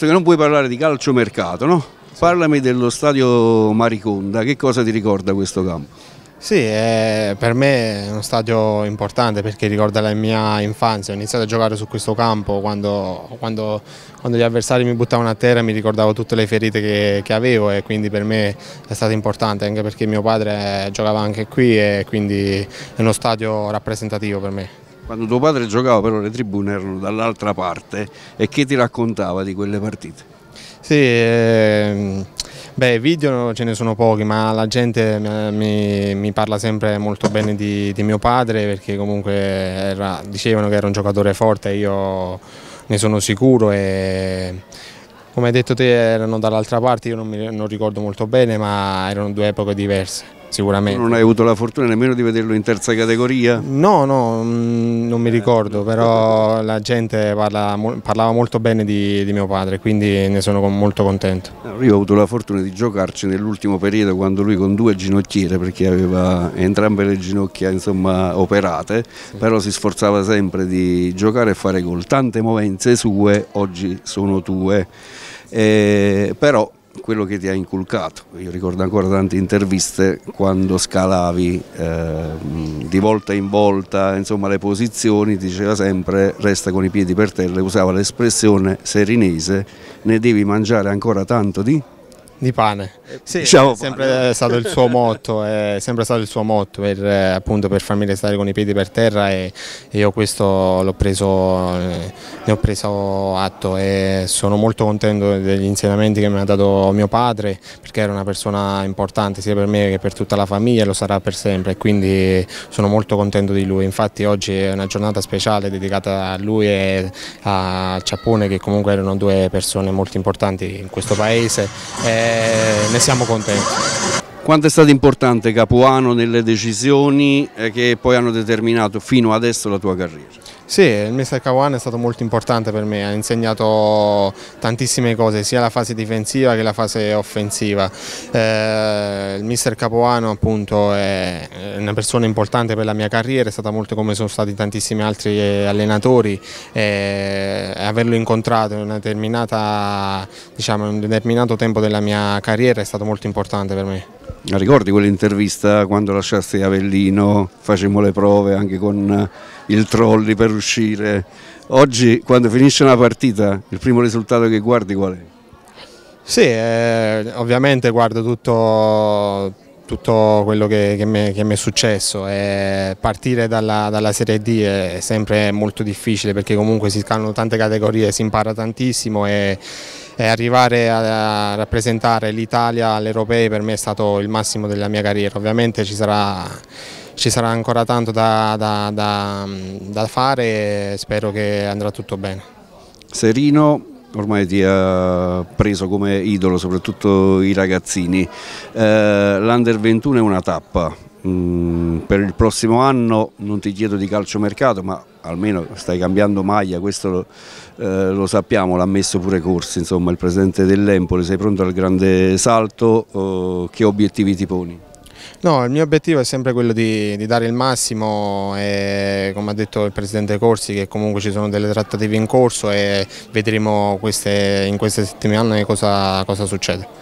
Che non puoi parlare di calciomercato, no? Parlami dello stadio Mariconda, che cosa ti ricorda questo campo? Sì, eh, per me è uno stadio importante perché ricorda la mia infanzia. Ho iniziato a giocare su questo campo quando, quando, quando gli avversari mi buttavano a terra mi ricordavo tutte le ferite che, che, avevo e quindi per me è stato importante anche perché mio padre giocava anche qui e quindi è uno stadio rappresentativo per me. Quando tuo padre giocava però le tribune erano dall'altra parte. E che ti raccontava di quelle partite? Sì, eh, beh, video ce ne sono pochi, ma la gente mi, mi parla sempre molto bene di, di, mio padre perché comunque era, dicevano che era un giocatore forte io ne sono sicuro. E come hai detto te erano dall'altra parte, io non, mi, non ricordo molto bene, ma erano due epoche diverse sicuramente. Non hai avuto la fortuna nemmeno di vederlo in terza categoria? No, no, mm, non mi ricordo, però la gente parla, parlava molto bene di, di, mio padre, quindi ne sono molto contento. Io ho avuto la fortuna di giocarci nell'ultimo periodo quando lui con due ginocchiere, perché aveva entrambe le ginocchia insomma, operate, sì. però si sforzava sempre di giocare e fare gol. Tante movenze sue oggi sono tue, eh, però quello che ti ha inculcato. Io ricordo ancora tante interviste quando scalavi eh, di volta in volta insomma, le posizioni, diceva sempre resta con i piedi per terra, usava l'espressione serinese, ne devi mangiare ancora tanto di... Di pane, sì, diciamo è sempre pane. stato il suo motto, è sempre stato il suo motto per, appunto, per farmi restare con i piedi per terra e, io questo l'ho preso, ne ho preso atto e sono molto contento degli insegnamenti che mi ha dato mio padre perché era una persona importante sia per me che per tutta la famiglia e lo sarà per sempre e quindi sono molto contento di lui, infatti oggi è una giornata speciale dedicata a lui e a Ciappone che comunque erano due persone molto importanti in questo paese. E ne siamo contenti. Quanto è stato importante Capuano nelle decisioni eh, che poi hanno determinato fino adesso la tua carriera? Sì, il mister Capuano è stato molto importante per me, ha insegnato tantissime cose, sia la fase difensiva che la fase offensiva. Eh, il mister Capuano appunto è una persona importante per la mia carriera, è stata molto come sono stati tantissimi altri allenatori e averlo incontrato in, diciamo, in un determinato tempo della mia carriera è stato molto importante per me. Ricordi quell'intervista quando lasciasti Avellino, facemmo le prove anche con il trolley per uscire. Oggi quando finisce una partita il primo risultato che guardi qual è? Sì, eh, ovviamente guardo tutto, tutto quello che, che, mi, è successo e partire dalla, dalla, Serie D è sempre molto difficile perché comunque si scalano tante categorie, si impara tantissimo e, e arrivare a, a rappresentare l'Italia all'Europei per me è stato il massimo della mia carriera, ovviamente ci sarà ci sarà ancora tanto da, da, da, da fare e spero che andrà tutto bene. Serino ormai ti ha preso come idolo soprattutto i ragazzini, eh, l'Under 21 è una tappa, mm, per il prossimo anno non ti chiedo di calciomercato ma almeno stai cambiando maglia, questo lo, eh, lo sappiamo, l'ha messo pure Corsi, insomma il presidente dell'Empoli, sei pronto al grande salto, oh, che obiettivi ti poni? No, il mio obiettivo è sempre quello di, di, dare il massimo e come ha detto il Presidente Corsi che comunque ci sono delle trattative in corso e vedremo queste, in queste settimane cosa, cosa succede.